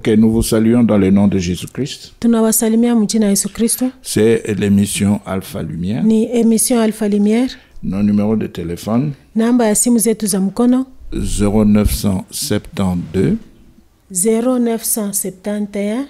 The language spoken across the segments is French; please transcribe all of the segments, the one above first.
Ok, nous vous saluons dans le nom de Jésus-Christ. C'est l'émission Alpha Lumière. Ni emission Alpha Lumière. Nos numéros de téléphone Namba ya simu zetu za mkono 0972 0971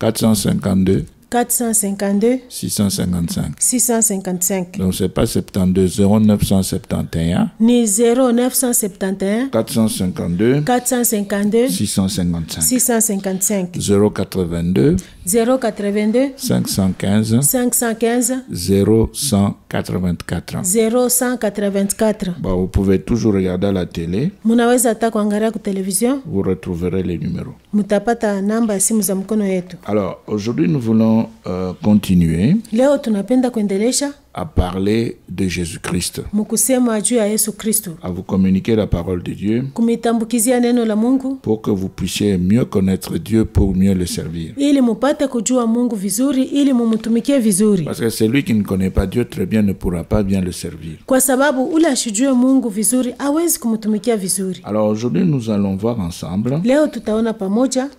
452 452 655. 655 Donc c'est pas 72 0971 ni 0971 452 452 655 655 082 082 515 515 0184. 0184 Bon, vous pouvez toujours regarder à la télé, munaweza hata kuangalia ku television. Vous retrouverez les numéros. mutapata namba ya simu za mkono yetu. Alors aujourd'hui nous voulons euh, continuer. Leo tunapenda kuendelesha à parler de Jésus-Christ, à vous communiquer la parole de Dieu pour que vous puissiez mieux connaître Dieu pour mieux le servir. Parce que celui qui ne connaît pas Dieu très bien ne pourra pas bien le servir. Alors aujourd'hui nous allons voir ensemble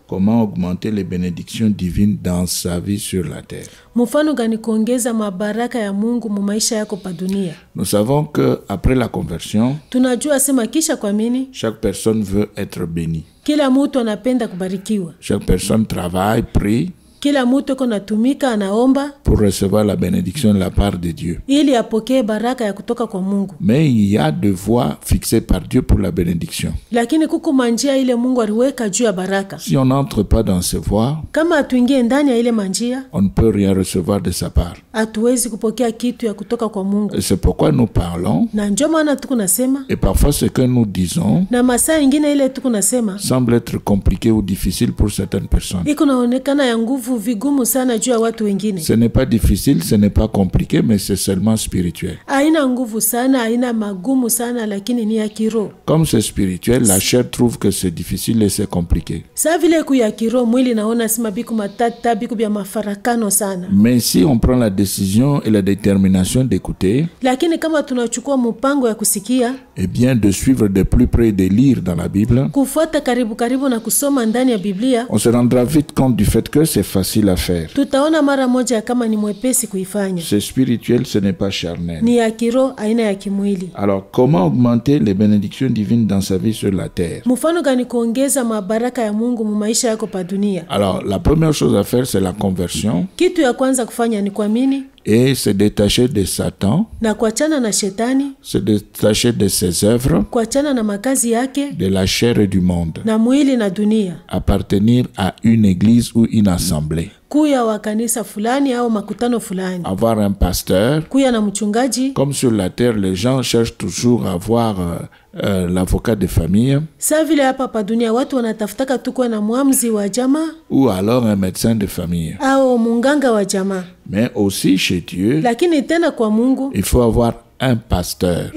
comment augmenter les bénédictions divines dans sa vie sur la terre. Mfano gani kuongeza mabaraka ya mungu mu maisha yako pa dunia? Nous savons que après la conversion, tunajua sema kisha kwa mini chaque personne veut être béni kila mutu anapenda kubarikiwa. Chaque personne travaille, prie kila mutu iko natumika anaomba pour recevoir la bénédiction de la part de Dieu. ili apokee baraka ya kutoka kwa mungu Mais il y a deux voies fixées par Dieu pour la bénédiction. lakini kuku manjia ile mungu aliweka juu ya baraka Si on n'entre pas dans ces voies, kama hatuingie ndani ya ile manjia on ne peut rien recevoir de sa part. hatuwezi kupokea kitu ya kutoka kwa mungu Et c'est pourquoi nous parlons, na njo maana tuku nasema et parfois ce que nous disons na masaa ingine ile tuku nasema semble être compliqué ou difficile pour certaines personnes. iko naonekana ya nguvu vigumu sana juu ya watu wengine Ce n'est pas difficile, ce n'est pas compliqué, mais c'est seulement spirituel. haina nguvu sana haina magumu sana lakini ni ya kiroho Comme c'est spirituel, la chair trouve que c'est difficile et c'est compliqué. saa vile ku ya kiroho mwili naona sima biku matata biku vya mafarakano sana Mais si on prend la décision et la détermination d'écouter, lakini kama tunachukua mpango ya kusikia et bien de suivre de plus près et de lire dans la Bible, kufuata karibu karibu na kusoma ndani ya biblia on se rendra vite compte du fait que c'est facile à faire. tutaona mara moja kama ni mwepesi kuifanya. C'est spirituel, ce n'est pas charnel. ni ya kiroho aina ya kimwili. Alors, comment augmenter les bénédictions divines dans sa vie sur la terre? Mfano gani kuongeza mabaraka ya mungu mu maisha yako pa dunia? Alors, la première chose à faire, c'est la conversion. Kitu ya kwanza kufanya ni kuamini et se détacher de Satan, na kuachana na shetani se détacher de ses œuvres, kuachana na makazi yake de la chair et du monde, na mwili na dunia. appartenir à une église ou une assemblée, kuya wa kanisa fulani au makutano fulani. Avoir un pasteur. kuya na mchungaji. Comme sur la terre, les gens cherchent toujours à avoir euh, euh, l'avocat de famille. Saa vile hapa pa dunia watu wanatafutaka tu kuwa na mwamzi wa jamaa. Ou alors un médecin de famille. au munganga wa jamaa. Mais aussi chez Dieu, lakini tena kwa mungu. Il faut avoir un pasteur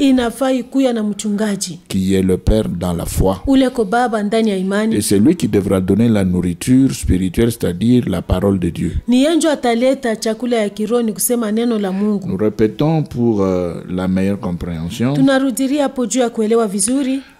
qui est le Père dans la foi. Et c'est lui qui devra donner la nourriture spirituelle, c'est-à-dire la parole de Dieu. Nous répétons pour euh, la meilleure compréhension,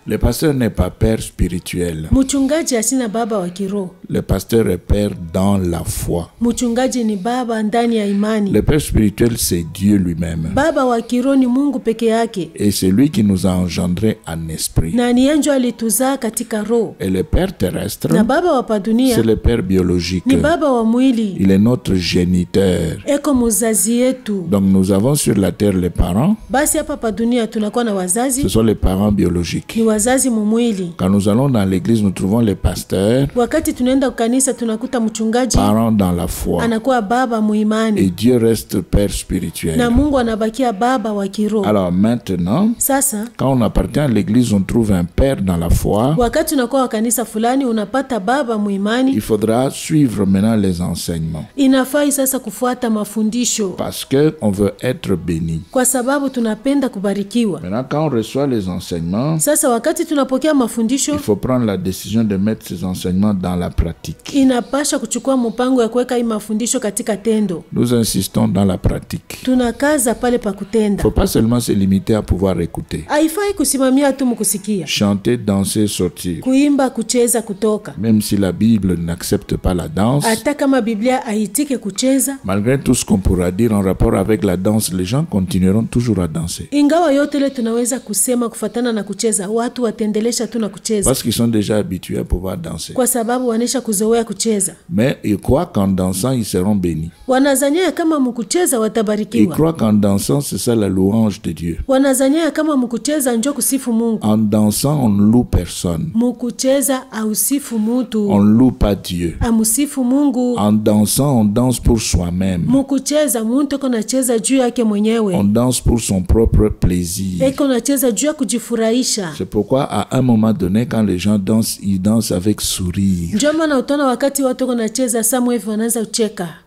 le pasteur n'est pas père spirituel. mchungaji asina baba wa kiroho Le pasteur est père dans la foi. mchungaji ni baba ndani ya imani Le père spirituel, c'est Dieu lui-même. baba wa kiroho ni mungu peke yake Et c'est lui qui nous a engendrés en esprit. na ni yenjo alituzaa katika roho Et le père terrestre, na baba wa pa dunia c'est le père biologique. ni baba wa mwili Il est notre géniteur. eko muzazi yetu Donc nous avons sur la terre les parents. basi hapa pa dunia tunakuwa na Ce sont les parents biologiques. ni wazazi mumwili Quand nous allons dans l'église, nous trouvons les pasteurs, wakati tunaenda kanisa tunakuta mchungaji parents dans la foi. anakuwa baba Et muimani Dieu reste Père na spirituel. mungu anabakia baba wa kiroho Alors maintenant, sasa quand on appartient à l'église, on trouve un Père dans la foi. wakati unakuwa wa kanisa fulani unapata baba Il muimani faudra suivre maintenant les enseignements. inafai sasa kufuata mafundisho Parce qu'on veut être béni. kwa sababu tunapenda kubarikiwa Maintenant, quand on reçoit les enseignements, sasa wakati wakati tunapokea il mafundisho faut prendre la décision de mettre ces enseignements dans la pratique. inapasha kuchukua mpango ya kuweka hii mafundisho katika tendo Nous insistons dans la pratique. tunakaza pale pa Il ne kutenda faut pas seulement se limiter à pouvoir écouter. haifai kusimamia tu mkusikia Chanter, danser, sortir. kuimba kucheza kutoka Même si la Bible n'accepte pas la danse, hata kama biblia haitike kucheza malgré tout ce qu'on pourra dire en rapport avec la danse, les gens continueront toujours à danser. ingawa yote ile tunaweza kusema kufatana na kucheza watu wataendelesha tu na kucheza Parce qu'ils sont déjà habitués à pouvoir danser. kwa sababu wanaisha kuzoea kucheza Mais ils croient qu'en dansant, ils seront bénis. wanazania kama mkucheza Ils watabarikiwa croient qu'en dansant, c'est ça la louange de Dieu. wanazania kama mkucheza njo kusifu mungu En dansant, on ne loue personne. mukucheza ausifu mutu On ne loue pas Dieu. amusifu mungu En dansant, on danse pour soi-même. mukucheza muntu eko nacheza juu yake On mwenyewe danse pour son propre plaisir. eko nacheza juu ya kujifurahisha C'est pourquoi, à un moment donné, quand les gens dansent, ils dansent avec sourire?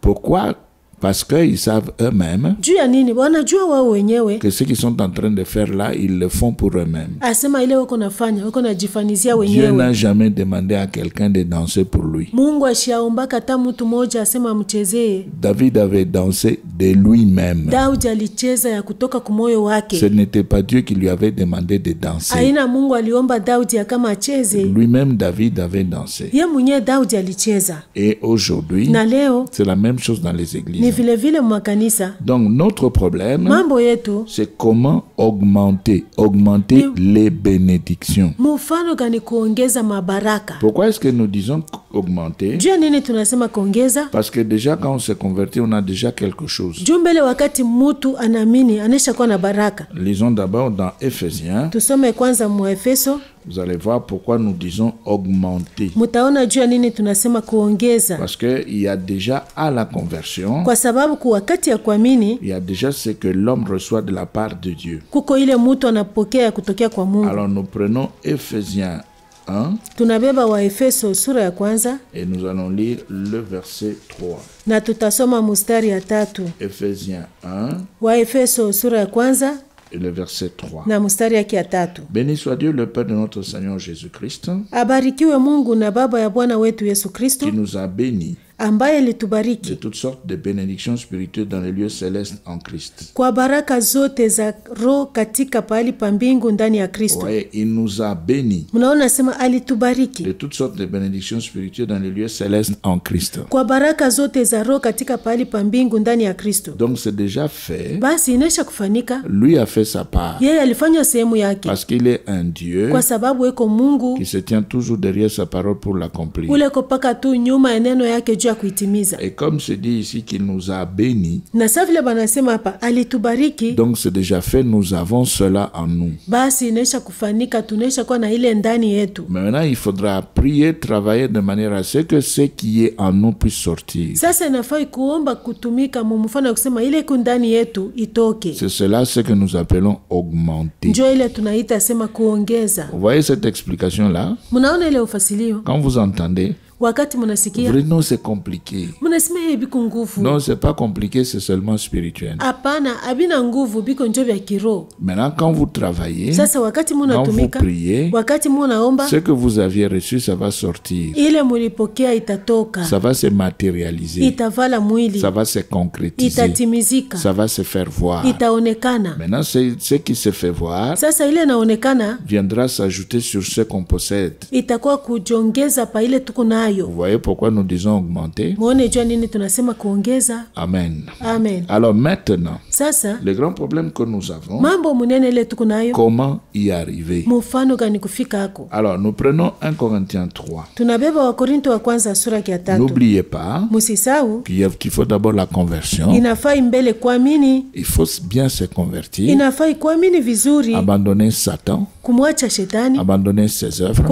Pourquoi Parce qu'ils savent eux-mêmes que ce qu'ils sont en train de faire là, ils le font pour eux-mêmes. Dieu n'a jamais demandé à quelqu'un de danser pour lui. David avait dansé de lui-même. Ce n'était pas Dieu qui lui avait demandé de danser. Lui-même, David avait dansé. Et aujourd'hui, c'est la même chose dans les ni Donc, notre problème, mambo yetu. c'est comment augmenter, augmenter les bénédictions. mfano gani kuongeza mabaraka? Pourquoi est-ce que nous disons augmenter? Juu ya nini tunasema kuongeza? Parce que déjà, quand on se convertit, on a déjà quelque chose. juu mbele wakati mutu anaamini anaisha kuwa na baraka. Lisons d'abord dans Éphésiens. tusome kwanza muefeso Vous allez voir pourquoi nous disons augmenter. mutaona juu ya nini tunasema kuongeza. Parce qu'il y a déjà à la conversion, kwa sababu ku wakati ya kuamini il y a déjà ce que l'homme reçoit de la part de Dieu. kuko ile mutu anapokea kutokea kwa mungu. Alors nous prenons Éphésiens 1 tunabeba waefeso sura ya kwanza. Et nous allons lire le verset 3. na tutasoma mustari ya tatu. Éphésiens 1 waefeso sura ya kwanza et le verset 3. na mustari yake ya tatu Béni soit Dieu, le Père de notre Seigneur Jésus-Christ, abarikiwe mungu na baba ya bwana wetu yesu kristo qui nous a bénis ambaye de alitubariki toutes sortes de bénédictions spirituelles dans les lieux célestes en Christ. kwa baraka zote za roho katika pahali pa mbingu ndani ya kristo voyez, il nous a bénis mnaona sema alitubariki de toutes sortes de bénédictions spirituelles dans les lieux célestes en Christ. kwa baraka zote za roho katika pahali pa mbingu ndani ya kristo Donc c'est déjà fait. basi inaisha kufanyika Lui a fait sa part yeye alifanya sehemu yake parce qu'il est un Dieu kwa sababu eko mungu qui se tient toujours derrière sa parole pour l'accomplir. ule kopaka tu nyuma ya neno yake juu ya kuitimiza. Et comme c'est dit ici qu'il nous a bénis, na sa vile banasema hapa alitubariki. donc c'est déjà fait, nous avons cela en nous. basi inaisha kufanika tunaisha kuwa na ile ndani yetu. Mais maintenant, il faudra prier, travailler de manière à ce que ce qui est en nous puisse sortir. sasa inafai kuomba kutumika mu mfano ya kusema ile iko ndani yetu itoke. C'est cela ce que nous appelons augmenter. njo ile tunaita sema kuongeza. Vous voyez cette ile ufasilio? Quand vous entendez, wakati mnasikia vraiment c'est compliqué. mnasema hii biko nguvu Non, c'est pas compliqué, c'est seulement spirituel. hapana abina nguvu biko njo vya kiroho Maintenant, quand vous travaillez, sasa wakati quand vous munatumika priez, wakati munaomba ce que vous aviez reçu, ça va sortir. ile mulipokea itatoka Ça va se matérialiser. itavala mwili Ça va se concrétiser. itatimizika Ça va se faire voir. itaonekana Maintenant, ce qui se fait voir sasa ile inaonekana viendra s'ajouter sur ce qu'on possède. itakuwa kujongeza pa ile tuko nayo Vous voyez pourquoi nous disons augmenter? Amen. amen. Alors maintenant, sasa le grand problème que nous avons, comment y arriver? Alors, nous prenons 1 Corinthiens 3. tunabeba wakorinto wa kwanza sura ya tatu. N'oubliez pas qu'il faut d'abord la conversion. Il faut bien se convertir, abandonner Satan, abandonner ses œuvres,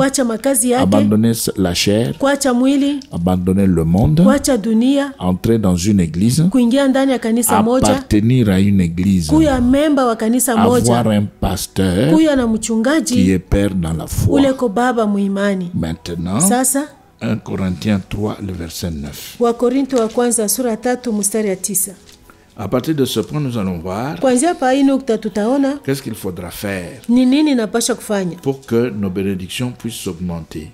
abandonner la chair, kuacha mwili abandonner le monde, kuacha dunia entrer dans une église, kuingia ndani ya kanisa moja appartenir à une église, kuya memba wa kanisa avoir moja un pasteur kuya na qui mchungaji est père dans la foi. uleko baba muimani Maintenant, sasa 1 Corinthiens 3, le verset 9. wakorinto wa kwanza sura tatu mstari ya tisa À partir de ce point, nous allons voir qu'est-ce qu'il faudra faire pour que nos bénédictions puissent s'augmenter,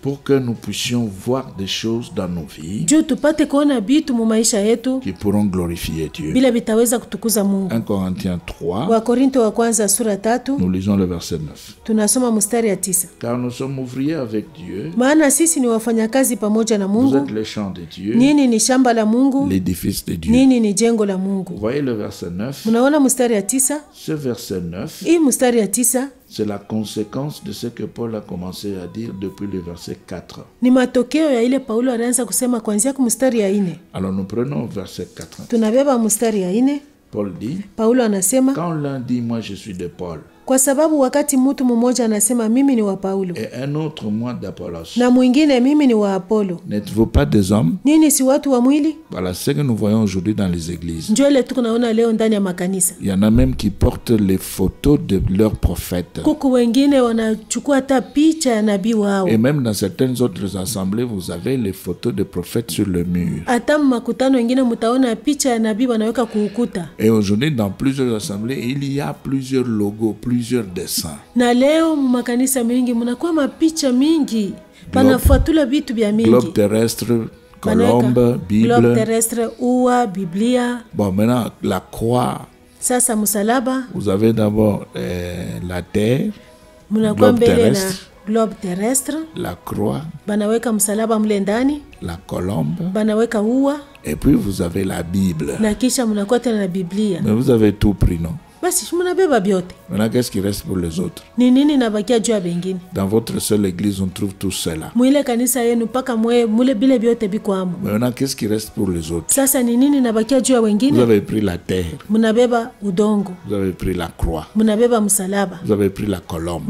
pour que nous puissions voir des choses dans nos vies qui pourront glorifier Dieu. bila vitaweza kutukuza Mungu. 1 Corinthiens 3, Wakorinto wa kwanza sura tatu nous lisons le verset 9. tunasoma mstari ya tisa Car nous sommes ouvriers avec Dieu, vous êtes les champs de Dieu, l'édifice de Dieu. Vous voyez le verset 9 Mnaona mstari ya tisa? Ce verset 9, C'est la conséquence de ce que Paul a commencé à dire depuis le verset 4. ni matokeo ya ile Paulo alianza kusema kuanzia ku mstari ya ine. Alors nous prenons verset 4. Tunabeba mstari ya ine. Paul dit, Paulo anasema quand l'un dit moi je suis de Paul kwa sababu wakati mtu mmoja anasema mimi ni wa Paulo et un autre moi d'Apollos, na mwingine mimi ni wa Apolo, n'êtes-vous pas des hommes? nini si watu wa mwili? Voilà ce que nous voyons aujourd'hui dans les églises. Njo ile tuko naona leo ndani ya makanisa. Il y en a même qui portent les photos de leurs prophètes. Kuku wengine wanachukua hata picha ya nabii wao, Et même dans certaines autres assemblées, vous avez les photos de prophètes sur le mur. hata makutano wengine mtaona picha ya nabii wanaweka kuukuta. Et aujourd'hui, dans plusieurs assemblées, il y a plusieurs logos, plusieurs dessins. Na leo makanisa mengi mnakuwa mapicha mingi, banafuatula vitu vya mingi. Globe terrestre, colombe bible. globe terrestre, ua, Biblia. Bon, maintenant, la croix. Sasa msalaba Vous avez d'abord euh, la terre, mnakuwa Globe mbele na globe terrestre, la croix, banaweka msalaba mle ndani, la colombe, banaweka ua. Et puis vous avez la Bible. na kisha mnakuwa tena na Biblia. Mais vous avez tout pris, non Basi. Maintenant, qu'est-ce qui reste pour les autres? Ni nini nabakia juu ya bengine? Dans votre seule église, on trouve tout cela. Mwile kanisa yenu mpaka mule bile maintenant, qu'est-ce qui reste pour les autres? Sasa ni nini nabakia juu ya Vous avez pris la terre, udongo, vous avez pris la croix, msalaba, vous avez pris la colombe,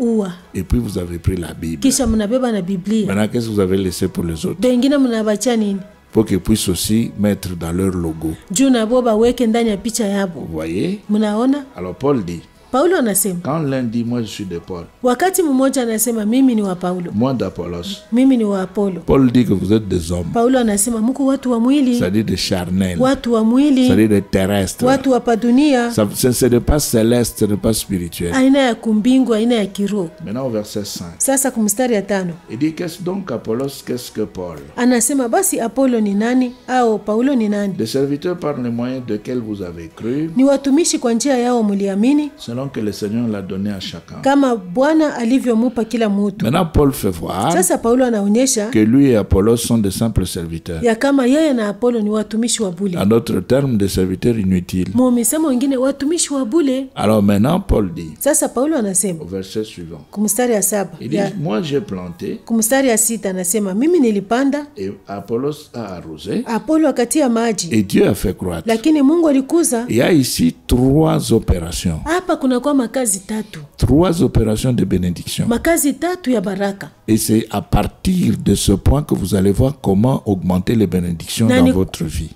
ua, et puis vous avez pris la Bible. kisha mnabeba na Biblia. Maintenant, qu'est-ce que vous avez laissé pour les autres? Bengine mnabachia nini? Pour qu'ils puissent aussi mettre dans leur logo. Juu nabo baweke ndani ya picha Vous yabo. voyez Mnaona? Alors Paul dit, Paulo anasema quand l'un dit, moi je suis de Paul, wakati mmoja anasema mimi ni wa Paulo, moi d'Apollos, mimi ni wa Apollo. Paul dit que vous êtes des hommes, Paulo anasema mko watu wa mwili, c'est-à-dire des charnels, watu wa mwili, c'est-à-dire des terrestres. watu wa padunia Ça, ce ce n'est pas céleste, ce n'est pas spirituel. aina ya kumbingu, aina ya kiroho. Maintenant au verset 5, Sasa kumstari ya tano. Il dit, qu'est-ce donc Apollos, qu'est-ce que Paul? Anasema basi Apollo ni nani? Au Paulo ni nani? Des serviteurs par les moyens desquels vous avez cru, Ni watumishi kwa njia yao mliamini, selon que le Seigneur l'a donné à chacun. kama Bwana alivyomupa kila mutu. Maintenant, Paul fait voir Sasa Paulo anaonyesha que lui et Apollos sont de simples serviteurs. ya kama yeye na Apolo ni watumishi wa bule, En d'autres termes, des serviteurs inutiles. mu misemo wengine watumishi wa bule. Alors maintenant, Paul dit, Sasa Paulo anasema au verset suivant, kumstari ya saba il dit, ya moi j'ai planté kumstari ya sita anasema mimi nilipanda, et Apollos a arrosé Apolo akatia maji, et Dieu a fait croître. lakini Mungu alikuza. Il y a ici trois opérations. Hapa makazi tatu, Trois opérations de bénédiction. makazi tatu ya baraka. Et c'est à partir de ce point que vous allez voir comment augmenter les bénédictions dans votre vie.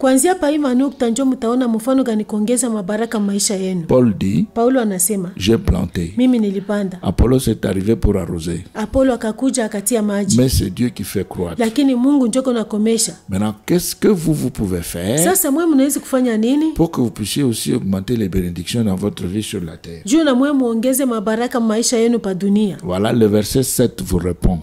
Paul dit, j'ai planté. mimi nilipanda, Apollos est arrivé pour arroser. Mais c'est Dieu qui fait croître. Maintenant, qu'est-ce que vous, vous pouvez faire pour que vous puissiez aussi augmenter les bénédictions dans votre vie sur la terre? Voilà, le verset 7 vous répond.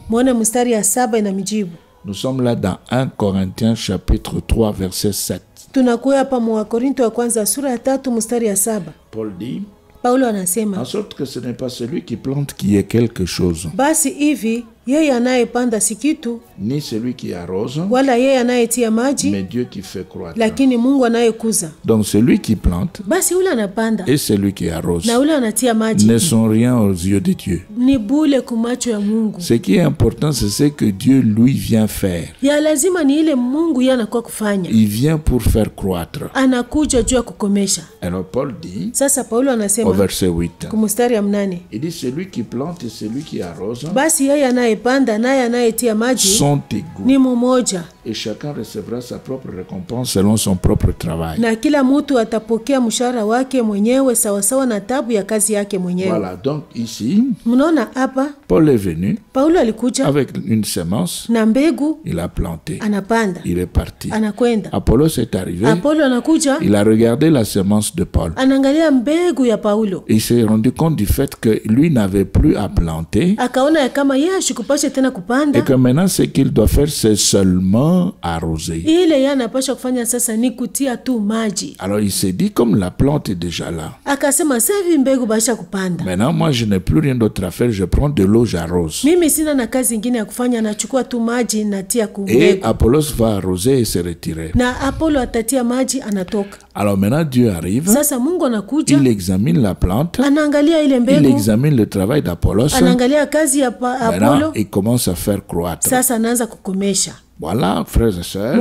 Nous sommes là dans 1 Corinthiens chapitre 3 verset 7. Tunakuwa hapa mu Wakorinto wa kwanza sura ya tatu mstari ya saba. Paul dit, en sorte que ce n'est pas celui qui plante qui est quelque chose, basi hivi yeye anayepanda si kitu, ni celui qui arrose, wala yeye anayetia maji, mais Dieu qui fait croître. lakini Mungu anayekuza. Donc celui qui plante Basi ule anapanda et celui qui arrose na ule anatia maji ne sont rien aux yeux de Dieu. ni bule kumacho ya Mungu. Ce qui est important, c'est ce que Dieu lui vient faire. Ya lazima ni ile Mungu yeye anakuwa kufanya, Il vient pour faire croître. anakuja juu ya kukomesha. Alors Paul dit Sasa Paulo au anasema verset 8, kumstari ya mnane, il dit celui qui plante et celui qui arrose basi yeye anayepanda naye anayetia maji sont égaux. ni mmoja. Et chacun recevra sa propre récompense selon son propre travail. na kila mtu atapokea mshahara wake mwenyewe sawasawa na tabu ya kazi yake mwenyewe. Voilà, donc ici, mnaona hapa Paul est venu paulo alikuja avec une semence, na mbegu. Il a planté, anapanda. Il est parti. anakwenda. Apollos est arrivé, apolo anakuja. Il a regardé la semence de Paul. anaangalia mbegu ya paulo. Il s'est rendu compte du fait que lui n'avait plus à planter. Akaona ya kama yeye tena et que maintenant ce qu'il doit faire c'est seulement arroser. ile yeye anapasha kufanya sasa ni kutia tu maji Alors il s'est dit comme la plante est déjà là. akasema sasa hivi mbegu basha kupanda Maintenant moi je n'ai plus rien d'autre à faire, je prends de l'eau, j'arrose. mimi sina na kazi ingine ya kufanya nachukua tu maji natia Et Apollos va arroser et se retirer. na apolo atatia maji anatoka Alors maintenant Dieu arrive, sasa mungu anakuja il examine la plante, anaangalia ile il examine le travail d'Apollos. anaangalia kazi ya pa- Maintenant apolo il commence à faire croître. sasa anaanza kukomesha Voilà, frères et sœurs,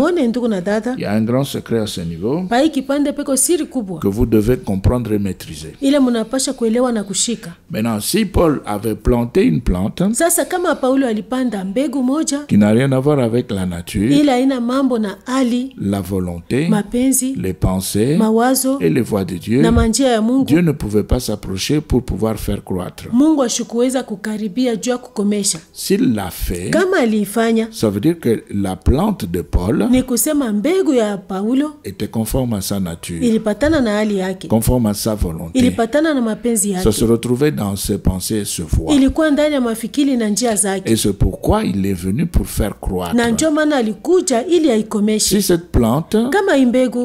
il y a un grand secret à ce niveau que vous devez comprendre et maîtriser. Maintenant, si Paul avait planté une plante qui n'a rien à voir avec la nature, la volonté, les pensées et les voies de Dieu, Dieu ne pouvait pas s'approcher pour pouvoir faire croître. S'il l'a fait, ça veut dire que la plante de Paul était conforme à sa nature, conforme à sa volonté. Ça se retrouvait dans ses pensées et njia zake Et c'est pourquoi il est venu pour faire croître. Si cette plante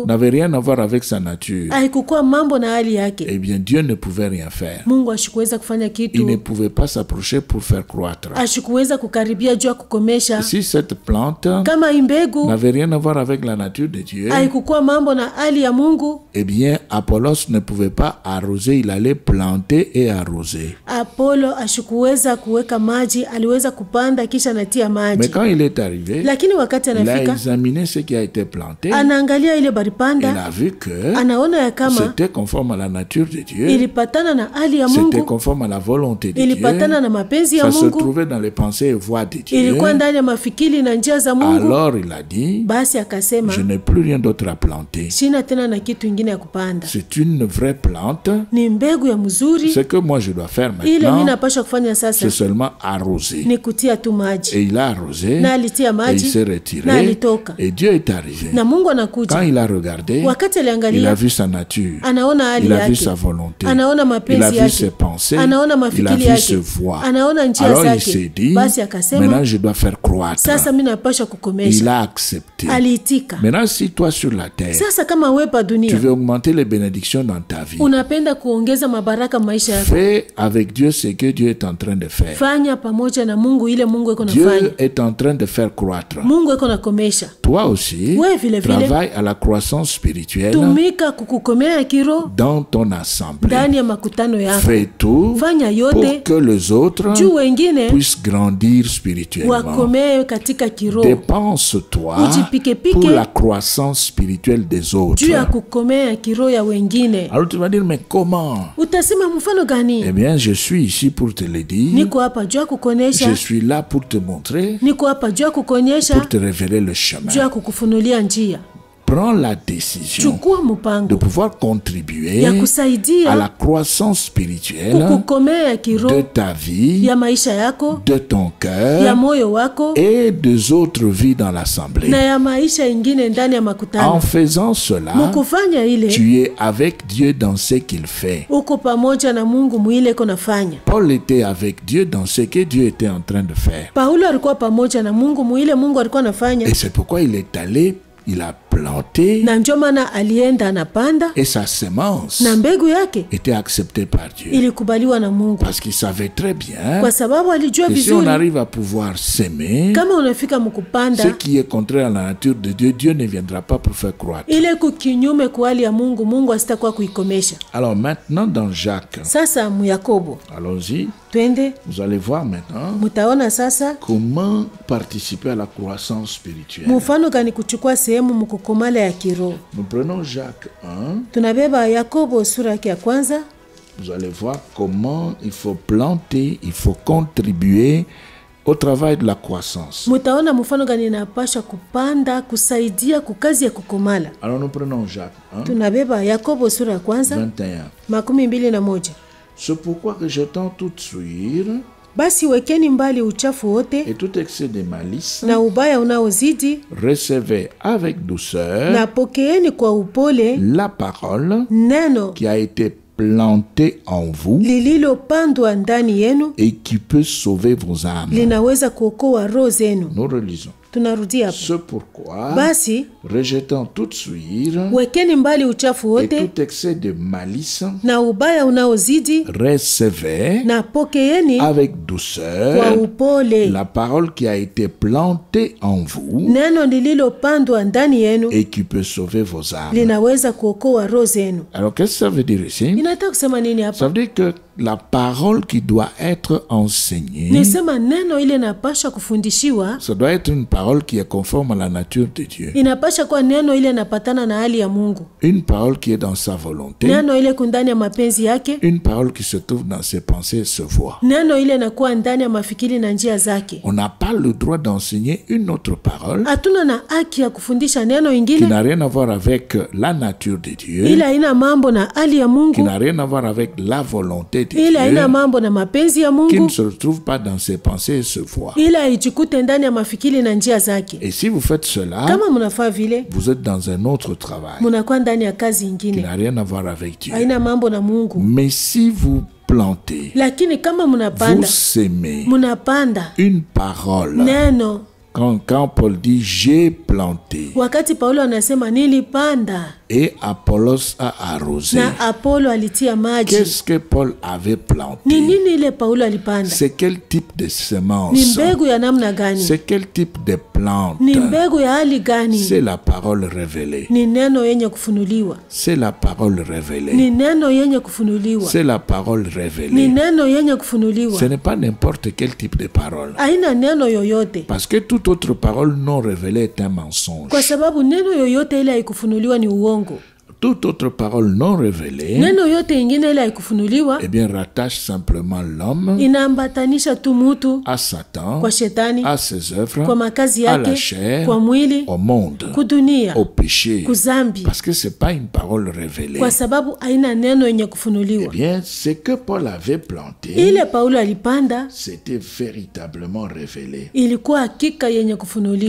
n'avait rien à voir avec sa nature, eh bien Dieu ne pouvait rien faire. Il ne pouvait pas s'approcher pour faire croître. Si cette plante kama hii mbegu n'avait rien à voir avec la nature de Dieu, haikukuwa mambo na hali ya mungu. Eh bien Apollos ne pouvait pas arroser, il allait planter et arroser. apolo ashikuweza kuweka maji aliweza kupanda kisha natia Mais maji quand il est arrivé, lakini wakati il a anafika examiné ce qui a été planté, anaangalia ile il baripanda a vu que anaona ya kama c'était conforme à la nature de Dieu, ilipatana na hali ya c'était mungu conforme à la volonté de ilipatana Dieu, na mapenzi ya ça se mungu. trouvait dans les pensées et voies de Dieu. ilikuwa ndani ya mafikiri na njia za mungu Alors il a dit, basi akasema je n'ai plus rien d'autre à planter. sina tena na kitu ingine ya kupanda C'est une vraie plante. ni mbegu ya mzuri Ce que moi je dois faire ile mi maintenant, napashwa kufanya sasa c'est seulement arroser. ni kutia tu maji Et il a arrosé, na alitia et il s'est na retiré, alitoka et Dieu est arrivé. na mungu Quand il a regardé, wakati il a vu sa nature, anaona hali il a vu sa volonté, anaona il a vu ses pensées, anaona il a vu ses voies. anaona njia Alors il s'est dit, maintenant je dois faire croître. sasa mi napashwa Il a accepté. Maintenant, si toi sur la terre, tu veux augmenter les bénédictions dans ta vie, fais avec Dieu ce que Dieu est en train de faire. Dieu est en train de faire croître. Toi aussi, travaille à la croissance spirituelle dans ton assemblée. Fais tout pour que les autres puissent grandir spirituellement. Dépense-toi Ujipike-pike. pour la croissance spirituelle des autres. Alors tu vas dire, mais comment? Eh bien, je suis ici pour te le dire. Je suis là pour te montrer, pour te révéler le chemin. Prends la décision de pouvoir contribuer à la croissance spirituelle de ta vie, de ton cœur et des autres vies dans l'assemblée. En faisant cela, tu es avec Dieu dans ce qu'il fait. Paul était avec Dieu dans ce que Dieu était en train de faire. Et c'est pourquoi il est allé, il a planté na njo maana alienda anapanda et sa semence na mbegu yake était acceptée par Dieu. ilikubaliwa na mungu Parce qu'il savait très bien kwa sababu alijua que si on arrive à pouvoir kama unafika ce qui est contraire à la nature de Dieu, Dieu ne viendra pas pour faire croître. ile kukinyume kwa hali ya mungu mungu asitakuwa kuikomesha Alors maintenant, dans Jacques, sasa muyakobo allons-y, twende vous allez voir maintenant mutaona sasa comment participer à la croissance spirituelle. mfano gani kuchukua sehemu mkukomala ya kiroho. Nous prenons Jacques 1, tunabeba yakobo sura ya kwanza. Vous allez voir comment il faut planter, il faut contribuer au travail de la croissance. mutaona mfano gani inapasha kupanda kusaidia kukazi ya kukomala Alors nous prenons Jacques 1, tunabeba yakobo sura ya kwanza. 21. makumi mbili na moja. C'est pourquoi rejetant toute souillure basi wekeni mbali uchafu wote et tout excès de malice, na ubaya unaozidi recevez avec douceur na pokeeni kwa upole la parole neno qui a été plantée en vous lililopandwa ndani yenu et qui peut sauver vos âmes. linaweza kuokoa roho zenu Nous relisons. Tunarudia hapo. C'est pourquoi, basi rejetant toute souillure wekeni mbali uchafu et wote tout excès de malice, na ubaya unaozidi recevez na pokeeni avec kwa douceur upole. la parole qui a été plantée en vous neno lililopandwa ndani yenu et qui peut sauver vos âmes. linaweza kuokoa roho zenu. Alors, qu'est-ce que ça veut dire ici? Inataka kusema nini Ça hapa veut dire que la parole qui doit être enseignée, ça doit être une parole qui est conforme à la nature de Dieu. Une parole qui est dans sa volonté, une parole qui se trouve dans ses pensées et njia zake. On n'a pas le droit d'enseigner une autre parole qui n'a rien à voir avec la nature de Dieu, qui n'a rien à voir avec la volonté de ile haina Dieu, mambo na mapenzi ya qui ne mungu se retrouve pas dans ses pensées et ses voix. ile haijikute ndani ya mafikiri na njia zake. Et si vous faites cela, kama mnafaa vile vous êtes dans un autre travail mnakuwa ndani ya kazi qui ingine n'a rien à voir avec Dieu. haina mambo na mungu. Mais si vous plantez, lakini kama vous mnapanda sémez mnapanda une parole, neno. Quand, quand Paul dit j'ai planté wakati paulo anasema nilipanda et Apollos a arrosé, qu'est-ce que Paul avait planté? C'est quel type de semence? C'est quel type de plante? C'est la parole révélée. C'est la parole révélée. C'est la parole révélée. Ce n'est pas n'importe quel type de parole. Parce que toute autre parole non révélée est un mensonge. Kwa sababu Toute autre parole non révélée, eh bien, rattache simplement l'homme à Satan, à ses œuvres, à la chair, au monde, au péché. Parce que c'est pas une parole révélée. Eh bien, ce que Paul avait planté, c'était véritablement révélé.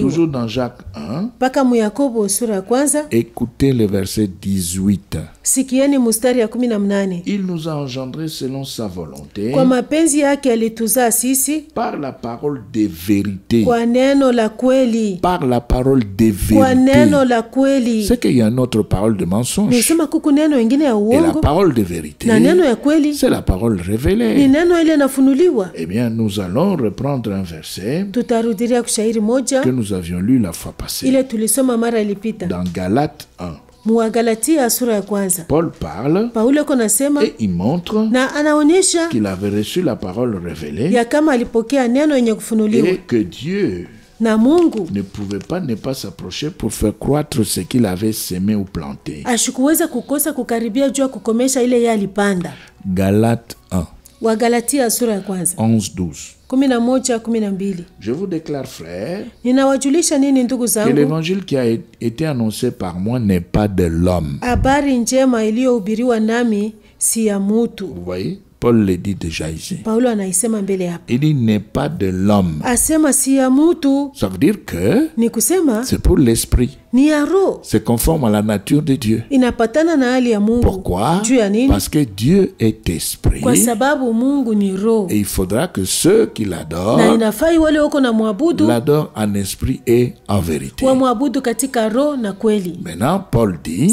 Toujours dans Jacques 1, mpaka muyakobo sura ya kwanza. Écoutez le verset 18. sikieni mustari ya kumi na mnane Il nous a engendrés selon sa volonté, kwa mapenzi yake alituzaa sisi par la parole de vérité. kwa neno la kweli Par la parole de kwa vérité. neno la kweli C'est qu'il y a une autre parole de mensonge. nisema kuku neno ingine ya Et la parole de vérité, na neno ya kweli c'est la parole ni révélée. neno ile inafunuliwa Eh bien, nous allons reprendre un verset tutarudilia kushairi moja que nous avions lu la fois passée. ile tulisoma mara ilipita Dans Galates 1, muwagalatia sura ya kwanza. Paul parle paulo ko nasema et il montre na anaonyesha qu'il avait reçu la parole révélée ya kama alipokea neno yenye kufunuliwa. et que Dieu na mungu ne pouvait pas ne pas s'approcher pour faire croître ce qu'il avait semé ou planté. ashikuweza kukosa kukaribia juu ya kukomesha ile ye alipanda. Galates 1, wagalatia sura ya kwanza. 11, 12. Je vous déclare, ndugu que l'évangile qui a été annoncé par moi n'est pas de l'homme. habari njema iliyohubiriwa nami si ya mutu Vous voyez? Paul le dit déjà ici. Il dit n'est pas de l'homme. asema si ya mutu Ça veut dire que c'est pour l'esprit. C'est conforme à la nature de Dieu. Pourquoi? Parce que Dieu est esprit. Et il faudra que ceux qui l'adorent l'adorent en esprit et en vérité. Maintenant, Paul dit,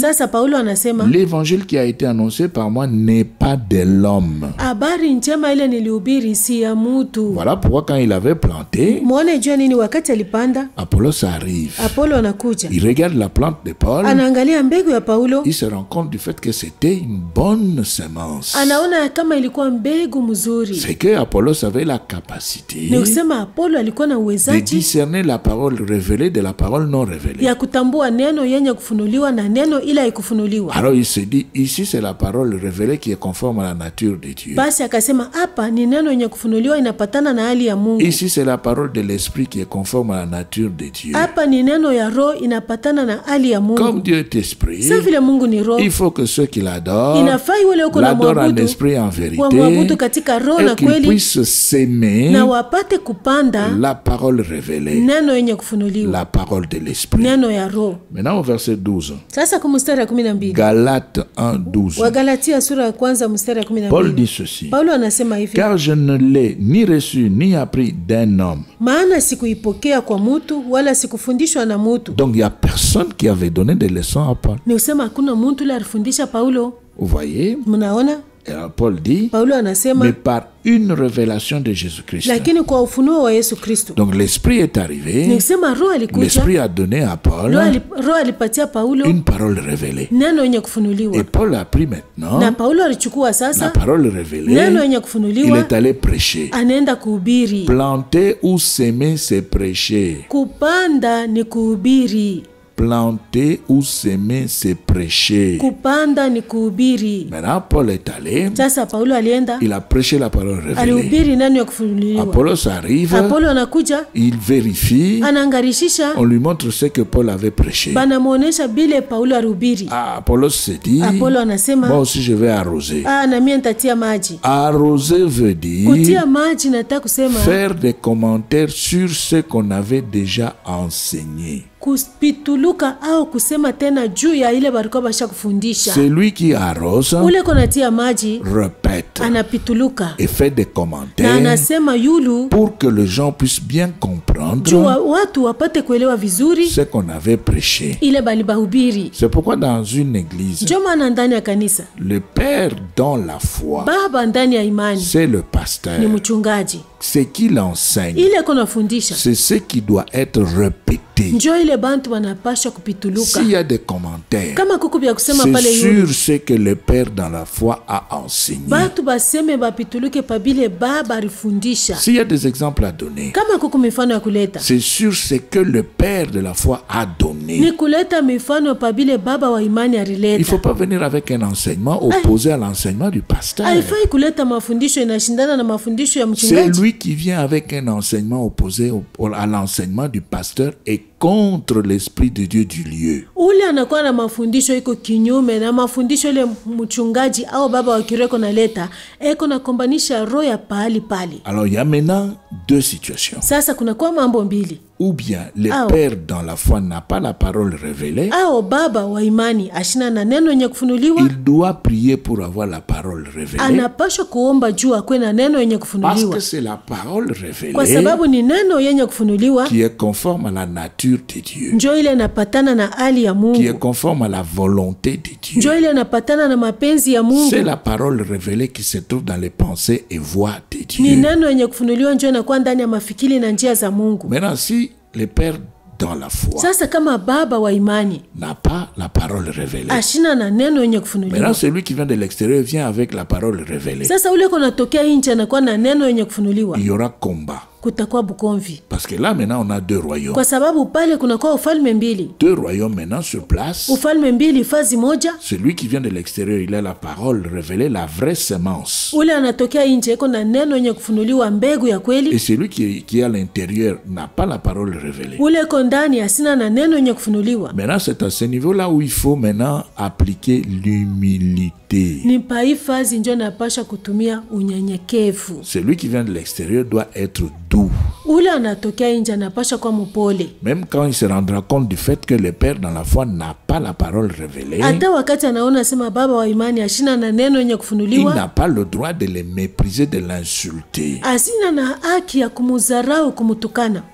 l'évangile qui a été annoncé par moi n'est pas de l'homme. Voilà pourquoi quand il avait planté, Apollos arrive. Il regarde la plante de Paul, il se rend compte du fait que c'était une bonne semence. C'est que Apollos avait la capacité de discerner la parole révélée de la parole non révélée. Alors il se dit, ici c'est la parole révélée qui est conforme à la nature de Dieu. Ici c'est la parole de l'esprit qui est conforme à la nature de Dieu. Na hali ya Comme Dieu est esprit, vile mungu ni roho. il faut que ceux qui l'adorent inafai wale na en esprit en vérité wamwabudu katika roho na kweli na wapate kupanda la parole révélée, neno yenye kufunuliwa. la parole de l'esprit. neno ya roho. Maintenant au verset 12, sasa kwa mstari wa kumi na mbili. Galates 1, 12, wagalatia sura ya kwanza mstari wa kumi na Paul dit ceci. paulo anasema hivi. Car je ne l'ai ni reçu ni appris d'un homme. maana sikuipokea kwa mutu wala sikufundishwa na mutu. Donc il n'y a personne qui avait donné des leçons à Paul. Vous voyez? Et Paul dit, mais par une révélation de Jésus-Christ. Donc l'Esprit est arrivé, l'Esprit a donné à Paul une parole révélée. Et Paul a pris maintenant la parole révélée, il est allé prêcher. Planter ou s'aimer, c'est prêcher. Planter ou s'aimer, c'est prêcher. kupanda ni kuhubiri Maintenant, Paul est allé, sasa paulo alienda il a prêché la parole révélée. alihubiri ya kufunuliwa Apollos arrive, apolo anakuja il vérifie, anaangarishisha on lui montre ce que Paul avait prêché. banamwonyesha bile paulo alihubiri Ah, Apollos se dit, apolo anasema moi aussi je vais arroser. ah, na nitatia maji Arroser veut dire kutia maji nataka kusema faire des commentaires sur ce qu'on avait déjà enseigné. Kupituluka au kusema tena juu ya ile balikuwa basha kufundisha Celui qui arrose ule konatia maji répète. anapituluka. Et fait des na commentaires anasema yulu pour que les gens puissent bien juu comprendre wa- watu wapate kuelewa vizuri ce qu'on avait prêché. ile balibahubiri. C'est pourquoi dans une église, njo maana ndani ya kanisa le Père dans la foi, baba ndani ya imani c'est le ni pasteur. mchungaji Ce qu'il enseigne, c'est ce qui doit être répété. S'il y a des commentaires, c'est sur ce que le Père dans la foi a enseigné. S'il y a des exemples à donner, c'est sur ce que le Père de la foi a donné. Il ne faut pas venir avec un enseignement opposé à l'enseignement du pasteur. C'est mchungaji lui qui vient avec un enseignement opposé à l'enseignement du pasteur et contre l'esprit de Dieu du lieu. ule anakuwa na mafundisho iko kinyume na mafundisho ile mchungaji au baba wa kireko naleta eko nakombanisha roho ya pahali pale Alors il y a maintenant deux situations. sasa kunakuwa mambo mbili Ou bien le. Père dans la foi n'a pas la parole révélée, baba wa imani ashina na neno yenye kufunuliwa il doit prier pour avoir la parole révélée. anapashwa kuomba juu akwe na neno yenye Parce que c'est la parole kwa révélée sababu ni neno yenye kufunuliwa qui est conforme à la nature de Dieu, qui est conforme à la volonté de Dieu. C'est la parole révélée qui se trouve dans les pensées et voix de Dieu. Maintenant, si le Père dans la foi sasa kama baba wa imani n'a pas la parole révélée, ashina na neno yenye maintenant celui qui vient de l'extérieur vient avec la parole révélée. sasa ule konatokea nje anakuwa na neno yenye kufunuliwa Il y aura combat. Kutakuwa bukomvi Parce que là, maintenant, on a deux royaumes. kwa sababu pale kunakuwa ufalme mbili Deux royaumes maintenant sur place. ufalme mbili hifadhi moja Celui qui vient de l'extérieur, il a la parole révélée, la vraie semence. ule anatokea nje iko na neno yenye kufunuliwa mbegu ya Et celui qui, qui est à l'intérieur n'a pas la parole révélée. ule iko ndani asina na neno yenye kufunuliwa Maintenant, c'est à ce niveau-là où il faut maintenant appliquer l'humilité. Celui qui vient de l'extérieur doit être doux. Même quand il se rendra compte du fait que le Père dans la foi n'a pas la parole révélée, il n'a pas le droit de le mépriser, de l'insulter.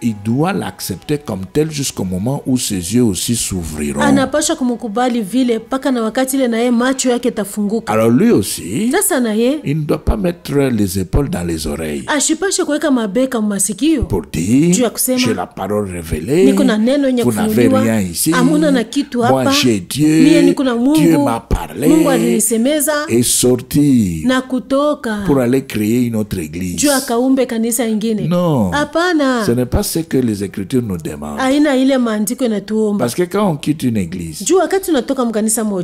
Il doit l'accepter comme tel jusqu'au moment où ses yeux aussi s'ouvriront. Alors lui aussi, il ne doit pas mettre les épaules dans les oreilles. mumasikio pour dire j'ai la parole révélée. Vous n'avez rien ici. Kitu moi j'ai Dieu. Dieu m'a parlé. Et sortir pour aller créer une autre église. Non. Ce n'est pas ce que les écritures nous demandent. Parce que quand on quitte une église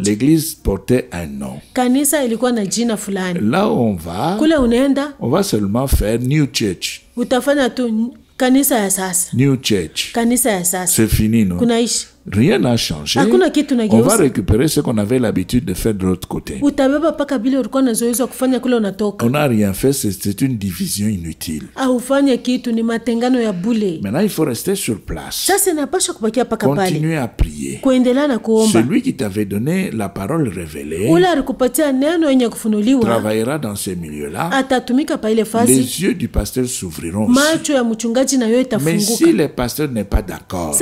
l'église portait un nom kanisa ilikuwa na jina fulani. Là où on va kule unaenda on va seulement faire new church. utafanya tu kanisa ya sasa. New church. Kanisa ya sasa. C'est fini non? Kunaishi rien n'a changé. On va récupérer ce qu'on avait l'habitude de faire de l'autre côté. On n'a rien fait c'est une division inutile. Maintenant il faut rester sur place. Continuer à prier. Celui qui t'avait donné la parole révélée travaillera dans ile fazi les yeux du pasteur s'ouvriront mais si le pasteur n'est pas d'accord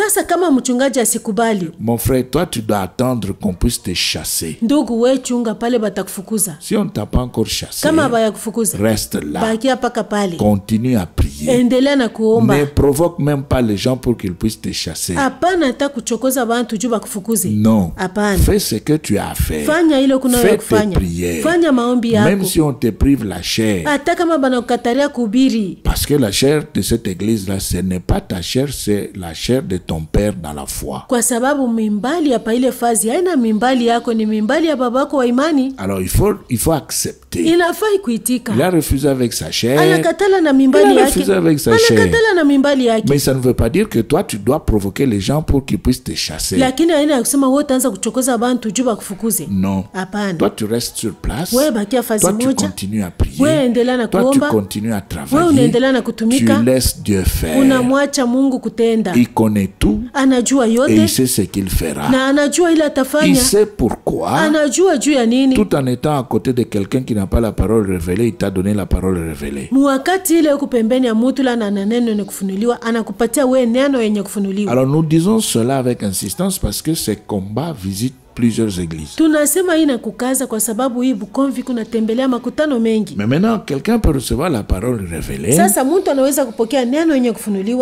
mon frère toi tu dois attendre qu'on puisse te chasser. Ndugu we chunga pale batakufukuza. Si on ne t'a pas encore chassé kama bayakufukuza reste là. bakia mpaka pale. Continue à prier. Endelea na ne provoque même pas les gens pour qu'ils puissent te chasser. Hapana hata kuchokoza bantu juu bakufukuze. Non. Hapana. Fais ce que tu as fait. Fanya ile kunayo kufanya. prières. Fanya maombi même si on te prive la chair. Hata kama banakukataria kuhubiri. Parce que la chair de cette église-là, ce n'est pas ta chair, c'est la chair de ton père dans la foi. kwa sababu mimbali ya paile fazi haina mimbali yako ni mimbali ya babako wa imani Alors il faut, il faut accepter. Inafai kuitika Il a refusé avec sa chair, anakatala na mimbali Il a yake refusé avec sa chair. anakatala na mimbali yake mais ça ne veut pas dire que toi, tu dois provoquer les gens pour qu'ils puissent te chasser. lakini aina ya kusema we utaanza kuchokoza bantu juu bakufukuze Non. hapana Toi, tu restes sur place. wewe bakia fazi Toi, tu moja continues à prier. wewe endelea na Toi, tu continues à wewe travailler. unaendelea na Tu laisses Dieu faire. unamwacha mungu kutenda Il connaît tout anajua et il yote sait ce qu'il fera. na anajua ile Il atafanya sait pourquoi. anajua juu ya nini Tout en étant à côté de quelqu'un qui n'a pas la parole révélée, il t'a donné la parole révélée. muwakati ile huku pembeni ya mutu la na na neno yenye kufunuliwa anakupatia we neno yenye kufunuliwa Alors nous disons cela avec insistance parce que ces combats visitent plusieurs églises. tunasema hii na kukaza kwa sababu hii bukomvi kunatembelea makutano mengi Mais maintenant, quelqu'un peut recevoir la parole révélée. sasa mtu anaweza kupokea neno yenye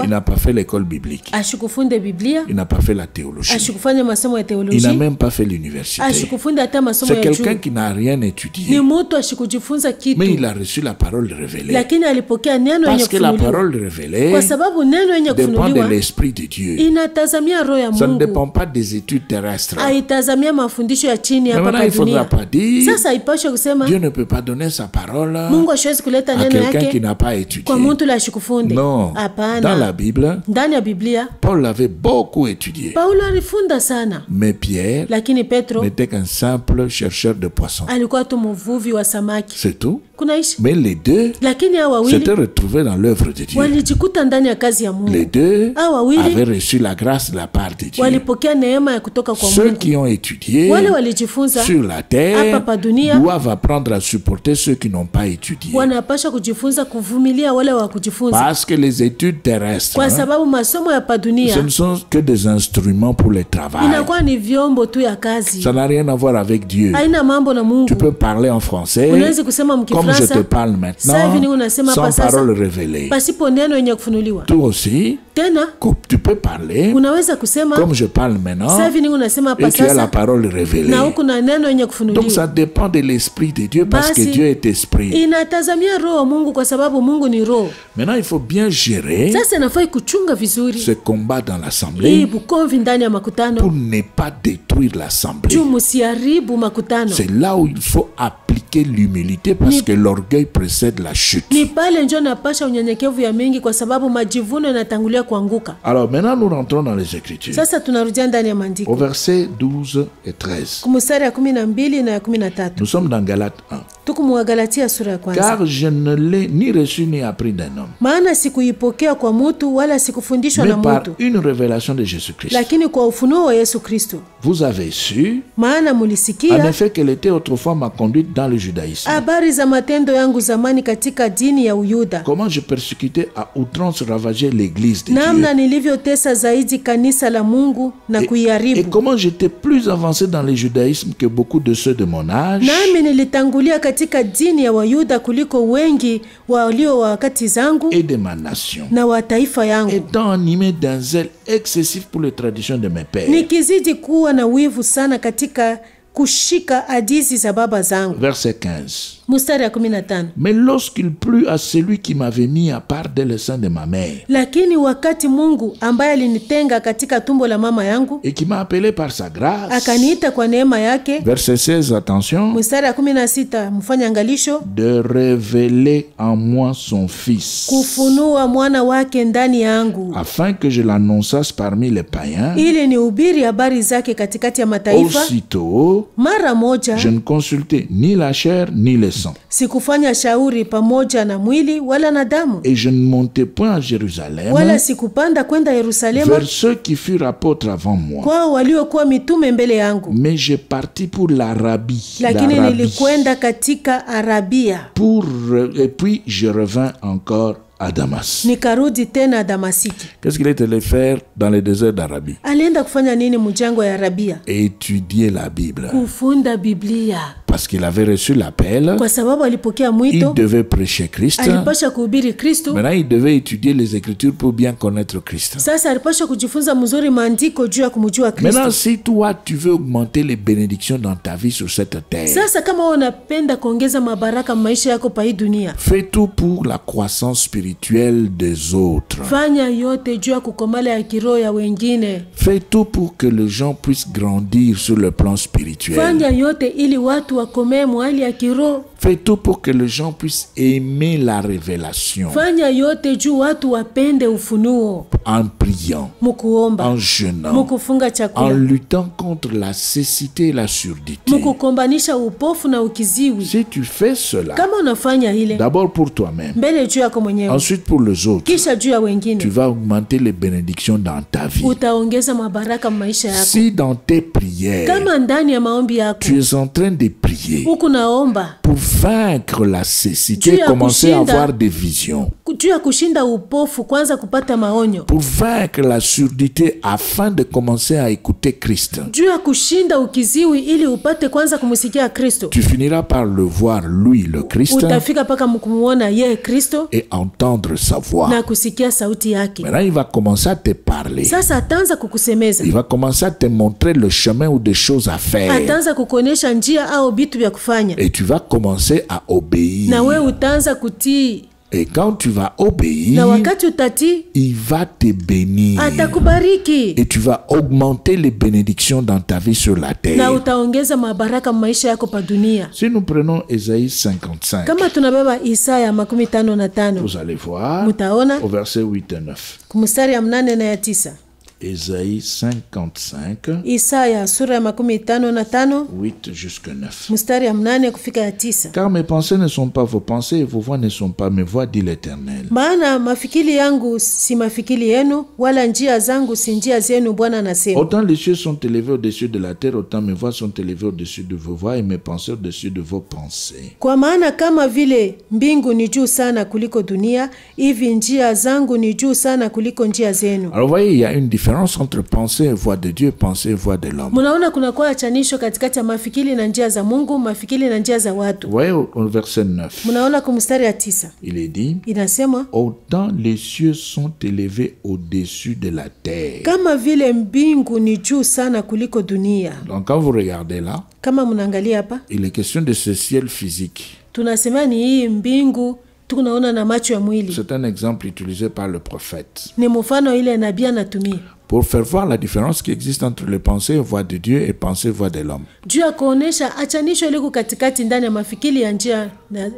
Il n'a pas fait l'école biblique. ashikufunde biblia Il n'a pas fait la théologie. ashikufanya masomo ya Il n'a même pas fait l'université. ashikufunde hata masomo C'est quelqu'un qui n'a rien ni étudié. mtu ashikujifunza Mais il a reçu la parole révélée. lakini alipokea neno yenye Parce que la parole révélée kwa sababu neno yenye dépend de l'Esprit de Dieu. inatazamia roho ya Ça ne dépend pas des études terrestres. aitazamia mafundisho ya chini hapa maintenant, pa il ne faudra dunia pas dire sasa ipashe kusema Dieu ne peut pas donner sa parole mungu kuleta neno quelqu'un qui n'a pas étudié. kwa mtu la ashikufunde Non. Dans la Bible, ndani ya biblia Paul avait beaucoup étudié. paulo sana Mais Pierre lakini petro n'était qu'un simple chercheur de poissons. alikuwa tu mvuvi wa samaki C'est tout. Mais les deux s'étaient retrouvés dans l'œuvre de Dieu. Les deux avaient reçu la grâce de la part de Dieu. Ceux qui ont étudié sur la terre doivent apprendre à supporter ceux qui n'ont pas étudié. Parce que les études terrestres, hein, ce ne sont que des instruments pour le travail. Ça n'a rien à voir avec Dieu. Tu peux parler en français comme je te parle maintenant, sans parole révélée. Toi aussi, tena tu peux parler unaweza kusema comme je parle maintenant sasa hivi ni unasema et hapa tu as la sasa parole révélée. na huku na neno yenye Donc kufunuliwa ça dépend de l'esprit de Dieu parce que Basi, Dieu est esprit. inatazamia roho mungu kwa sababu mungu ni roho Maintenant, il faut bien gérer sasa inafai kuchunga vizuri ce combat dans hii l'assemblée bukomvi ndani ya makutano pour ne pas détruire l'assemblée. juu musiharibu makutano C'est là où il faut appliquer l'humilité parce que l'orgueil précède la chute. ni pale njo napasha unyenyekevu ya mingi kwa sababu majivuno yanatangulia kuanguka Alors maintenant, nous rentrons dans les Écritures. sasa tunarudia ndani ya maandiko Au verset 12 et 13. kumustari ya kumi na mbili na ya kumi na tatu Nous sommes dans Galates 1. tuku muwagalatia sura ya kwanza Car je ne l'ai ni reçu ni appris d'un homme, maana sikuipokea kwa mutu wala sikufundishwa na mais par une révélation de Jésus-Christ. lakini kwa ufunuo wa yesu kristo Vous avez su, maana en effet, quelle était autrefois ma conduite dans le judaïsme. habari za matendo yangu zamani katika dini ya uyuda Comment je persécutais à outrance ravager l'église de namna nilivyotesa zaidi kanisa la mungu na Et, et kuiharibu comment j'étais plus avancé dans le judaïsme que beaucoup de ceux de mon âge? nami nilitangulia katika dini ya wayuda kuliko wengi walio wa wakati zangu et de ma nation, na wa taifa yangu étant animé d'un zèle excessif pour les traditions de mes pères. nikizidi kuwa na wivu sana katika kushika hadithi za baba zangu Verset 15. Mstari ya 15 Mais lorsqu'il plut à celui qui m'avait mis à part dès le sein de ma mère lakini wakati mungu ambaye alinitenga katika tumbo la mama yangu et qui m'a appelé par sa grâce. akaniita kwa neema yake Verset 16, attention. mstari ya 16 mfanya angalisho De révéler en moi son fils, kufunua mwana wake ndani yangu afin que je l'annonçasse parmi les païens. ili ni ubiri habari zake katikati ya mataifa Aussitôt, mara moja je ne consultai ni la chair ni le sang. sikufanya shauri pamoja na mwili wala na damu Et je ne montai point à Jérusalem wala sikupanda kwenda yerusalema vers ceux qui furent apôtres avant moi. kwao waliokuwa mitume mbele yangu Mais je partis pour l'Arabie. lakini nilikwenda katika arabia Pour, et puis je revins encore à Damas. nikarudi tena damasiki Qu'est-ce qu'il est allé faire dans le désert d'Arabie? Alienda kufanya nini mjango ya arabia? Étudier la Bible. kufunda biblia Parce qu'il avait reçu l'appel, il devait prêcher Christ. Maintenant, il devait étudier les Écritures pour bien connaître Christ. Maintenant, si toi, tu veux augmenter les bénédictions dans ta vie sur cette terre, fais tout pour la croissance spirituelle des autres. Fais tout pour que les gens puissent grandir sur le plan spirituel. Fais tout pour que les gens puissent aimer la révélation. En priant, en jeûnant, en luttant contre la cécité et la surdité. Si tu fais cela, d'abord pour toi-même, ensuite pour les autres, tu vas augmenter les bénédictions dans ta vie. Si dans tes prières, tu es en train de prier pour vaincre la cécité, Tu as commencer à avoir des visions. pour vaincre la surdité afin de commencer à écouter Christ. Tu finiras par le voir, lui, le Christ, et entendre sa voix. Maintenant, il va commencer à te parler. Il va commencer à te montrer le chemin ou des choses à faire. Vitu vya kufanya Et tu vas commencer à obéir. na wewe utaanza kutii Et quand tu vas obéir, na wakati utatii il va te bénir. atakubariki Et tu vas augmenter les bénédictions dans ta vie sur la na terre. utaongeza mabaraka maisha yako pa dunia Si nous prenons Ésaïe 55, kama tunabeba isaya makumi tano na tano vous allez voir mutaona au verset 8 et 9. kumstari ya mnane na ya tisa Ésaïe 55, isaya sura ya makumi tano na tano 8 jusqu'à 9. mstari ya mnane kufika ya tisa Car mes pensées ne sont pas vos pensées et vos voix ne sont pas mes voix, dit l'Éternel. maana mafikiri yangu si mafikiri yenu wala njia zangu si njia zenu bwana anasema Autant les cieux sont élevés au-dessus de la terre, autant mes voix sont élevées au-dessus de vos voix et mes pensées au-dessus de vos pensées. kwa maana kama vile mbingu ni juu sana kuliko dunia hivi njia zangu ni juu sana kuliko njia zenu Alors voyez, il y a une différence entre pensée et voix de Dieu et pensée et voix de l'homme. mnaona kunakuwa chanisho katikati ya mafikiri na njia za mungu mafikiri na njia za watu. Vous voyez au, verset 9, mnaona kumstari ya tisa. Il est dit, inasema Autant les cieux sont élevés au-dessus de la terre. kama vile mbingu ni juu sana kuliko dunia. Donc quand vous regardez là, kama mnaangalia hapa il est question de ce ciel physique. tunasema ni hii mbingu tunaona na macho ya mwili. C'est un exemple utilisé par le prophète. Ni mfano ile nabii anatumia pour faire voir la différence qui existe entre les pensées et voix de Dieu et pensées et voix de l'homme. juu ya kuonesha achanisho liko katikati ndani ya mafikiri ya njia na,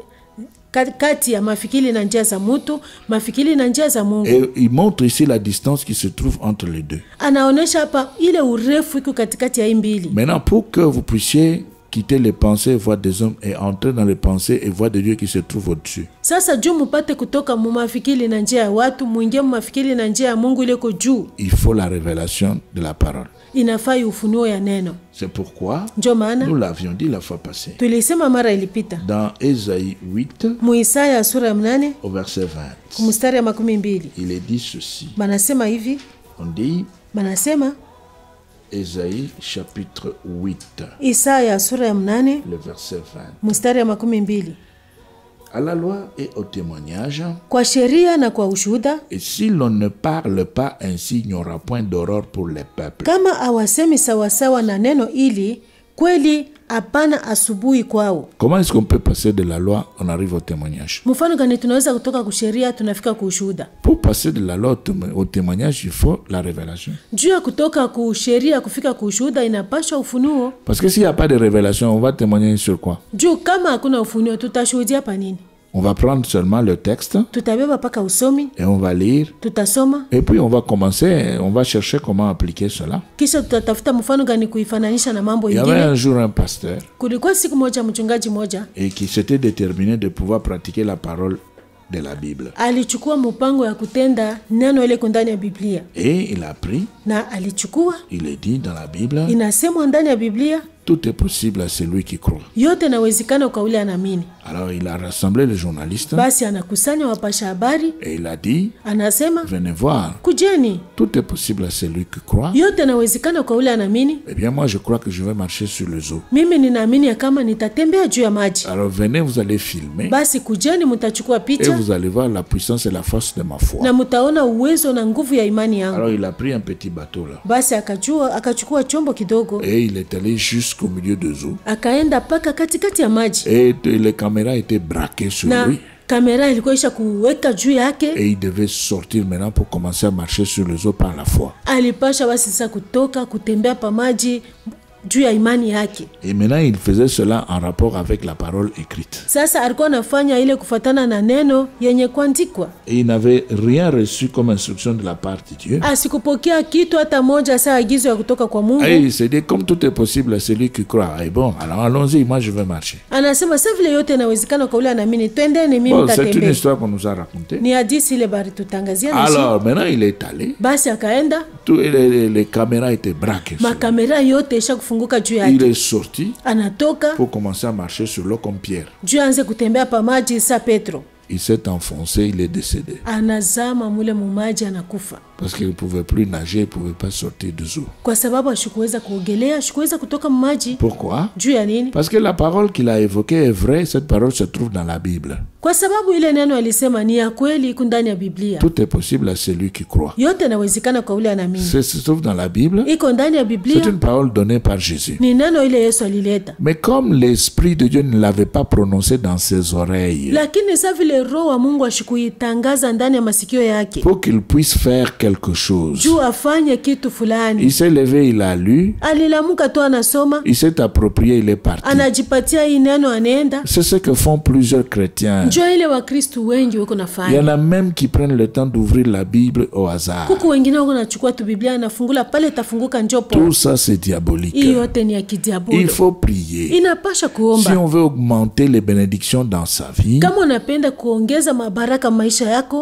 ka- kati ya mafikiri na njia za mutu mafikiri na njia za mungu Et il montre ici la distance qui se trouve entre les deux. anaonyesha hapa ile urefu iko katikati ya hii mbili Maintenant, pour que vous puissiez quitter les pensées et voix des hommes et entrer dans les pensées et voix de Dieu qui se trouve au-dessus. sasa juu mupate kutoka mumafikiri na njia ya watu mwingie mumafikiri na njia ya mungu iliyoko juu Il faut la révélation de la parole. inafai ufunuo ya neno C'est pourquoi maana nous l'avions dit la fois passée. tulisema mara ilipita Dans Ésaïe 8 muisaya sura ya mnane au verset 20, kumstari ya makumi mbili il est dit ceci. banasema hivi On dit banasema Ésaïe chapitre 8, isaya sura ya mnane le verset 20. mstari ya makumi mbili À la loi et au témoignage, kwa sheria na kwa ushuhuda et si l'on ne parle pas ainsi, il n'y aura point d'aurore pour les peuples. kama awasemi sawasawa na neno ili kweli hapana asubuhi kwao. Comment est-ce qu'on peut passer de la loi, on arrive au témoignage? Mfano gani tunaweza kutoka kusheria tunafika kuushuhuda Pour passer de la loi au témo- témoignage, il faut la révélation. juu ya kutoka kusheria kufika kuushuhuda inapasha ufunuo. Parce que s'il n'y a pas de révélation, on va témoigner sur quoi? Juu kama hakuna ufunuo tutashuhudia pa nini On va prendre seulement le texte et on va lire. Et puis on va commencer, on va chercher comment appliquer cela. Il y avait un jour un pasteur et qui s'était déterminé de pouvoir pratiquer la parole de la Bible. Et il a pris, il est dit dans la Bible, tout est possible à celui qui croit. yote inawezekana kwa ule anaamini. Alors il a rassemblé les journalistes. Basi anakusanya wapasha habari. Et il a dit, anasema venez voir, kujeni. Tout est possible à celui qui croit. yote inawezekana kwa ule anaamini. Eh bien moi je crois que je vais marcher sur les eaux. mimi ninaamini ya kama nitatembea juu ya maji. Alors venez, vous allez filmer. Basi kujeni mutachukua et vous allez voir la puissance et la force de ma foi. na mutaona uwezo na nguvu ya imani yangu. Alors il a pris un petit bateau là. Basi akajua akachukua chombo kidogo. Et il est allé jusqu'au milieu akaenda katikati ya maji. Et les caméras étaient braquées sur na lui. kamera ilikuwa isha kuweka juu yake. Et il devait sortir maintenant pour commencer à marcher sur les eaux par la foi. alipasha basi sasa kutoka kutembea pa maji juu ya imani yake Et maintenant il faisait cela en rapport avec la parole écrite. sasa alikuwa anafanya ile kufatana na neno yenye kuandikwa Et il n'avait rien reçu comme instruction de la part de Dieu. asikupokea kitu hata moja saa agizo ya kutoka kwa mungu Et il s'est dit, comme tout est possible à celui qui croit, et bon, alors allons-y, moi je vais marcher. anasema sa vile yote inawezekana kwa ule anaamini twendeni mimi Bon, c'est une histoire qu'on nous a racontée. ni hadisi ile bari tutangazia Alors maintenant il est allé, basi akaenda Tous les, les- les caméras étaient braquées. makamera yote isha kufunguka juu Il est sorti anatoka pour commencer à marcher sur l'eau comme Pierre. Il s'est enfoncé, il est décédé. Parce qu'il ne pouvait plus nager, il ne pouvait pas sortir des eaux. kwa sababu kuogelea kutoka Pourquoi? Juu ya nini? Parce que la parole qu'il a évoquée est vraie, cette parole se trouve dans la Bible. kwa sababu ile neno alisema ni ya kweli iko ndani ya biblia Tout est possible à celui qui croit. yote kwa anaamini se trouve dans la Bible. iko ndani ya C'est une parole donnée par Jésus. ni neno ile yesu alileta Mais comme l'Esprit de Dieu ne l'avait pas prononcé dans ses oreilles, lakini sa vile roho wa mungu ashikuitangaza ndani ya masikio yake pour qu'il puisse faire quelque chose, il s'est levé, il a lu, il s'est approprié, il est parti. C'est ce que font plusieurs chrétiens. Il y en a même qui prennent le temps d'ouvrir la Bible au hasard. Tout ça, c'est diabolique. Il faut prier. Si on veut augmenter les bénédictions dans sa vie,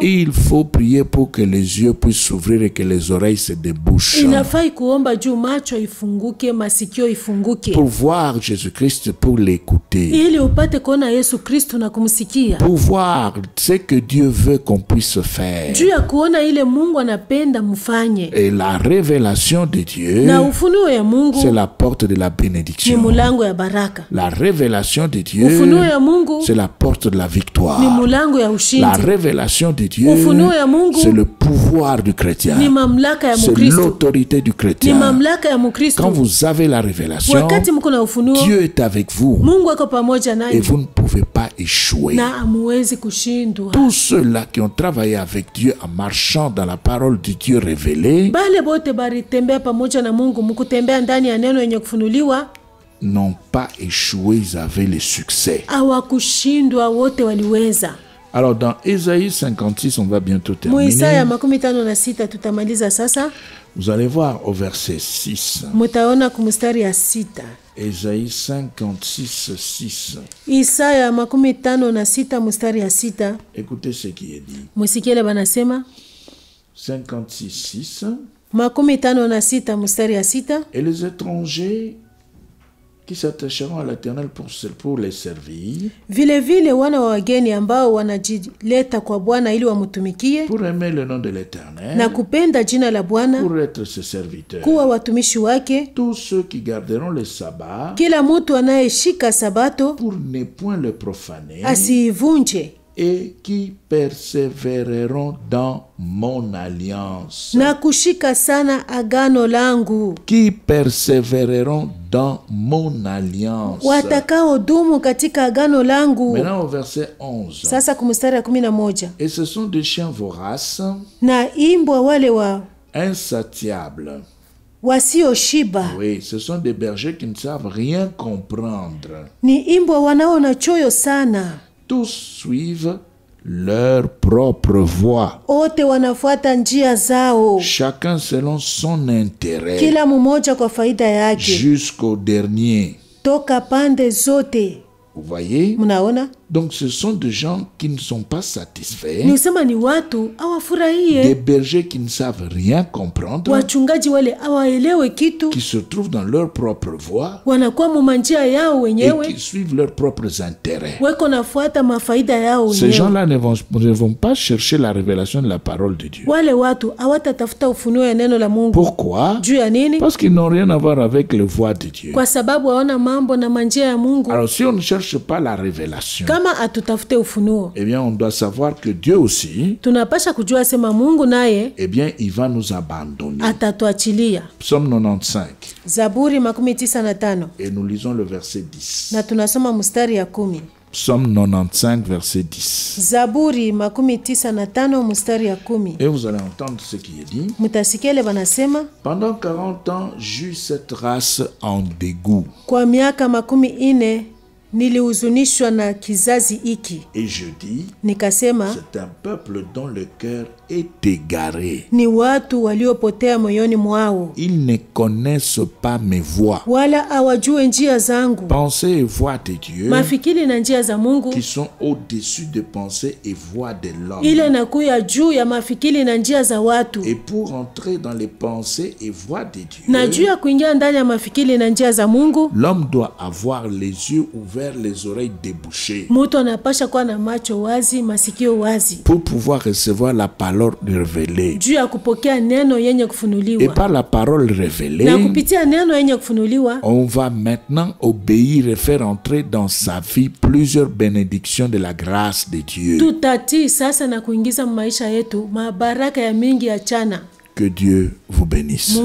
il faut prier pour que les yeux puissent s'ouvrir et que les oreilles se débouchent. inafai kuomba juu macho ifunguke masikio ifunguke Pour voir Jésus-Christ, pour l'écouter. ili upate kuona yesu kristu na kumsikia Pour voir ce que Dieu veut qu'on puisse faire. juu ya kuona ile mungu anapenda mfanye Et la révélation de Dieu, na ufunuo ya mungu c'est la porte de la ni bénédiction. mulango ya baraka La révélation de Dieu, ufunuo ya mungu c'est la porte de la ni victoire. mulango ya La révélation de Dieu, Ufunuo ya Mungu c'est le pouvoir du chrétien. C'est l'autorité du chrétien. Quand vous avez la révélation, Dieu est avec vous et vous ne pouvez pas échouer. Tous ceux-là qui ont travaillé avec Dieu en marchant dans la parole de Dieu révélée n'ont pas échoué, ils avaient le succès. Alors dans Ésaïe 56, on va bientôt terminer. Vous allez voir au verset 6. mutaona kumustari ya sita Ésaïe 56, 6. isaya makumi tano na sita mustari ya sita Écoutez ce qui est dit. musikiele banasema 56, 6. makumi tano na sita mustari ya sita Et les étrangers qui s'attacheront à l'Éternel pour, pour les servir, vile vile wana wa wageni ambao wanajileta kwa bwana ili wamtumikie pour aimer le nom de l'Éternel, na kupenda jina la bwana pour être ses serviteurs. kuwa watumishi wake. Tous ceux qui garderont le sabbat, kila mtu anayeshika sabato pour ne point le profaner, asiivunje et qui persévéreront dans mon alliance. na kushika sana agano langu Qui persévéreront dans mon alliance. watakaodumu katika agano langu Maintenant au verset 11. sasa kumstari ya kumi na moja Et ce sont des chiens voraces, na imbwa wale wa insatiables. wasioshiba Oui, ce sont des bergers qui ne savent rien comprendre. ni imbwa wanaona choyo sana Tous suivent leur propre voie, wote wanafuata njia zao. Chacun selon son intérêt, kila mmoja kwa faida yake. Jusqu'au dernier. toka pande zote. Vous voyez? Mnaona? Donc ce sont des gens qui ne sont pas satisfaits, des bergers qui ne savent rien comprendre, qui se trouvent dans leur propre voie. Et qui suivent leurs propres intérêts. Ces gens-là ne vont, ne vont pas chercher la révélation de la parole de Dieu. Pourquoi? Parce qu'ils n'ont rien à voir avec les voies de Dieu. Alors si on ne cherche pas la révélation, kama ufunuo eh bien on doit savoir que Dieu aussi, tunapasha kujua sema mungu naye eh bien il va nous abandonner. atatuachilia Psaume 95. zaburi makumi tisa na tano Et nous lisons le verset 10. na tunasoma mstari ya kumi Psaume 95, verset 10. zaburi makumi tisa na tano mstari ya kumi Et vous allez entendre ce qui est dit. Pendant 40 ans, j'eus cette race en dégoût. kwa miaka makumi ine nilihuzunishwa na kizazi hiki. Et je dis, nikasema c'est un peuple dont le cœur est égaré. ni watu waliopotea moyoni mwao Ils ne connaissent pas mes voies. wala awajue njia zangu Pensées et voies de Dieu mafikiri na njia za mungu qui sont au-dessus des pensées et voies de l'homme. ile nakuya juu ya mafikiri na njia za watu Et pour entrer dans les pensées et voies de na juu Dieu, ya kuingia ndani ya mafikiri na njia za mungu l'homme doit avoir les yeux ouverts, les oreilles débouchées mutu anapasha kuwa na macho wazi masikio wazi pour pouvoir recevoir la parole révélée. yenye Et par la parole révélée, on va maintenant obéir et faire entrer dans sa vie plusieurs bénédictions de la grâce de Dieu. Que Dieu vous bénisse.